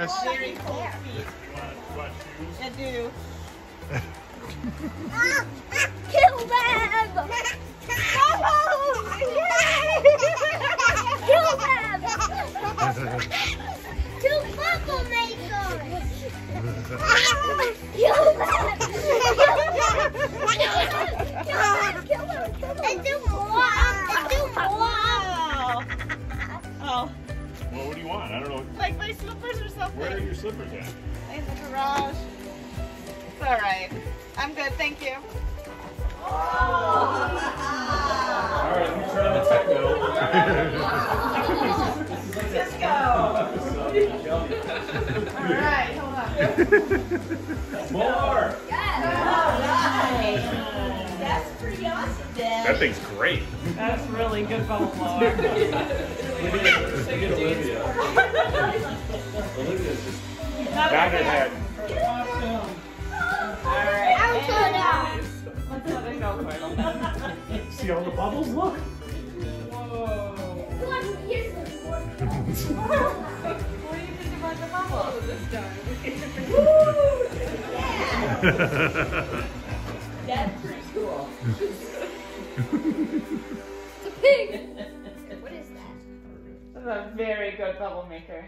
Very cold. I do. Kill them! Oh! Kill them! Two bubble makers! Kill Well, what do you want? I don't know. like my slippers or something. Where are your slippers at? In the garage. It's all right. I'm good, thank you. All right, let me turn on the techno. Just. All right, hold on. More. That's pretty awesome, Dad. That thing's great. That's really good bubble blower. We need, we need Olivia. Olivia's just back ahead. All right. I'm so down. Let's let it go, Cordell. See all the bubbles? Look. Whoa. One, here's the one. What do you think about the bubble? That's pretty cool. It's a pig. What is a very good bubble maker.